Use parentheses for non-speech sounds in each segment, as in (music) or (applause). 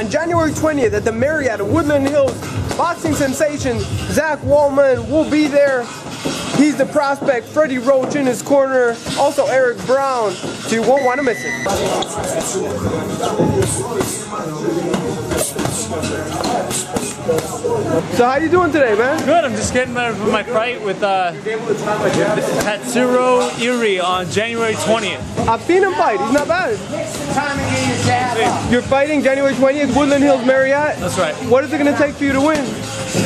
On January 20th at the Marriott at Woodland Hills, boxing sensation Zach Wohlman will be there. He's the prospect, Freddie Roach in his corner, also Eric Brown, so you won't want to miss it. So how you doing today, man? Good. I'm just getting ready for my fight with uh, Tatsuro Iri on January 20th. I've seen him fight. He's not bad. You're fighting January 20th, Woodland Hills Marriott. That's right. What is it going to take for you to win?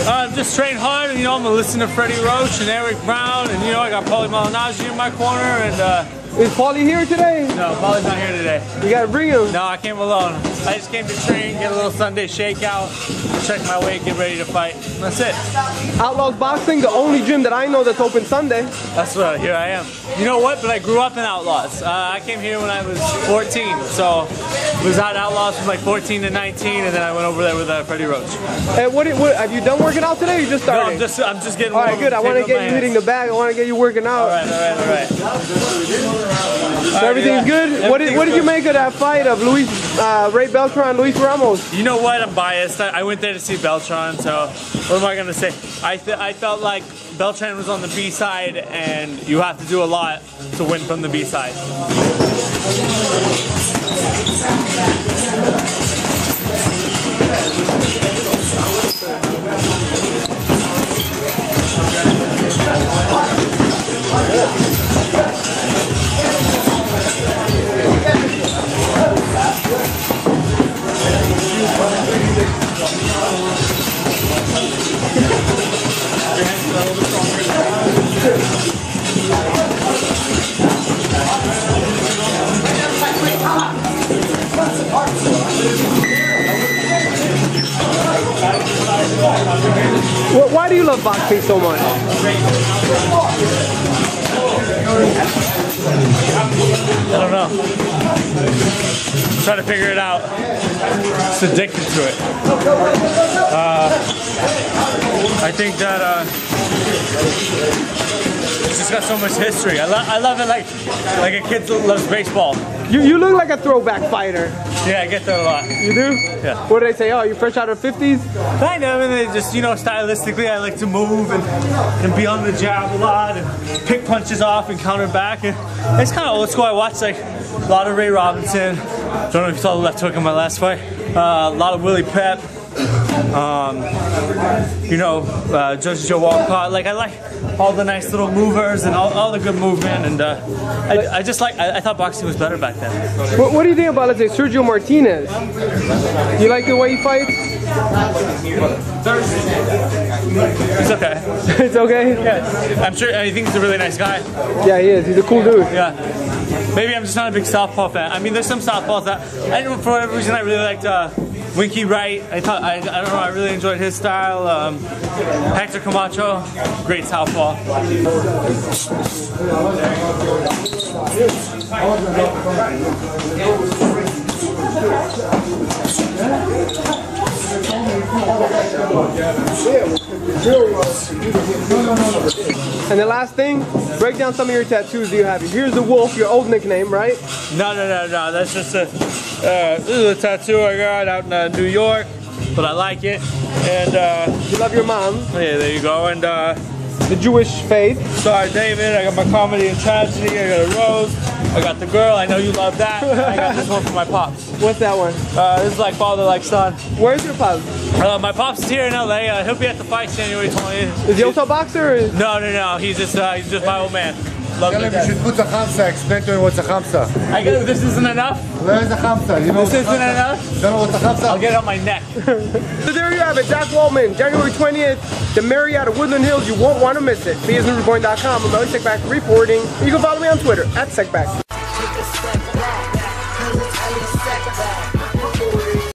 Uh, just train hard, and you know I'm gonna listen to Freddie Roach and Eric Brown, and you know I got Paulie Malignaggi in my corner, and uh, Is Paulie here today? no, Paulie's not here today. You got to bring him. No, I came alone. I just came to train, get a little Sunday shakeout, check my weight, get ready to fight. That's it. Outlaws Boxing, the only gym that I know that's open Sunday. That's what. Here I am. You know what? But I grew up in Outlaws. Uh, I came here when I was 14, so was at Outlaws from like 14 to 19, and then I went over there with uh, Freddie Roach. Hey, what, what have you done working out today? Or you just No, started. I'm just, I'm just getting. all right, good. I want to get you hitting the bag. I want to get you working out. All right, all right, all right. So everything's good. What did, what did you make of that fight of Luis uh, Ray Beltran, Luis Ramos? You know what? I'm biased. I, I went there to see Beltran, so what am I gonna say? I th- I felt like Beltran was on the B side, and you have to do a lot to win from the B side. Wh- Why do you love boxing so much? I don't know. Trying to figure it out. It's addicted to it. Uh, I think that uh, it's just got so much history. I, lo- I love it like like a kid loves baseball. You, you look like a throwback fighter. Yeah, I get that a lot. You do? Yeah. What do they say? Oh, you fresh out of 50s? Kind of, and they just, you know, stylistically, I like to move and, and be on the jab a lot and pick punches off and counter back. And it's kind of old school. I watch like a lot of Ray Robinson. Don't know if you saw the left hook in my last fight. Uh, a lot of Willie Pep. Um, you know, uh, Jersey Joe Walcott. Like I like all the nice little movers and all, all the good movement. And uh, I, I just like, I, I thought boxing was better back then. What, what do you think about, let's say, Sergio Martinez? You like the way he fights? It's okay. (laughs) it's okay? Yeah, I'm sure. I think he's a really nice guy. Yeah, he is. He's a cool dude. Yeah. Maybe I'm just not a big southpaw fan. I mean, there's some southpaws that I don't for whatever reason I really liked. Uh, Winky Wright. I thought I, I don't know. I really enjoyed his style. Um, Hector Camacho, great southpaw. And the last thing, break down some of your tattoos you have. Here's the wolf, your old nickname, right? No, no, no, no. That's just a. Uh, this is a tattoo I got out in uh, New York, but I like it. And uh, You love your mom, yeah, there you go. And uh, the Jewish faith. Sorry, David. I got my comedy and tragedy. I got a rose. I got the girl. I know you love that. I got this one for my pops. (laughs) What's that one? Uh, this is like father, like son. Where's your pops? Uh, my pops is here in LA. Uh, he'll be at the fight January 20th. Is he also a boxer? Or is... No, no, no. He's just uh, he's just my old man. Love Tell him him you should put a hamsa. Explain to him what's a hamsa. I guess this isn't enough. Where is a hamsa? You know This isn't enough. Don't know what's a hamsa? I'll get it on my neck. So there you have it, Zach Wohlman, January 20th, the Marriott of Woodland Hills. You won't want to miss it. ESNewsReporting.com. I'm Elie Seckbach reporting. You can follow me on Twitter, at Seckbach.